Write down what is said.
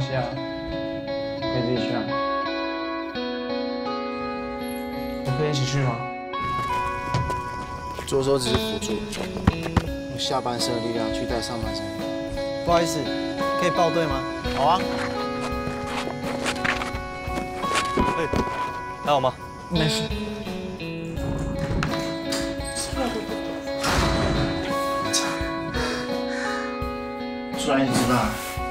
下，可以自己去啊。我可以一起去吗？左手只是辅助，用下半身的力量去带上半身。不好意思，可以报队吗？好啊。哎，还好吗？没事。出来你知道。